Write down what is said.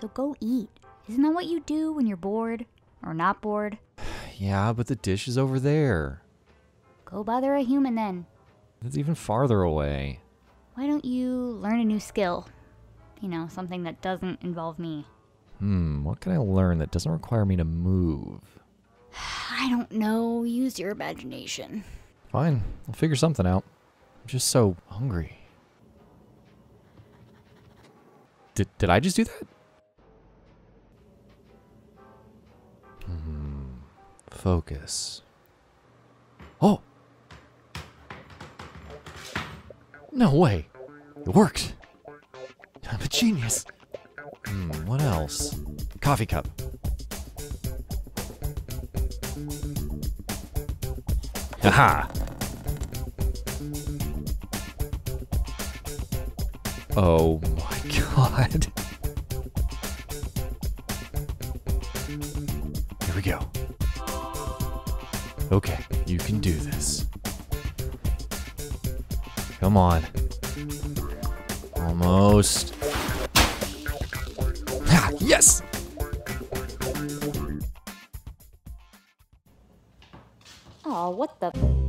so go eat. Isn't that what you do when you're bored? Or not bored? Yeah, but the dish is over there. Go bother a human then. It's even farther away. Why don't you learn a new skill? You know, something that doesn't involve me. Hmm, what can I learn that doesn't require me to move? I don't know. Use your imagination. Fine, I'll figure something out. I'm just so hungry. Did, did I just do that? Focus. Oh! No way! It worked! I'm a genius! Hmm, what else? Coffee cup. Haha! Oh my god. Here we go. Okay, you can do this. Come on. Almost. Ha! Yes! Oh, what the?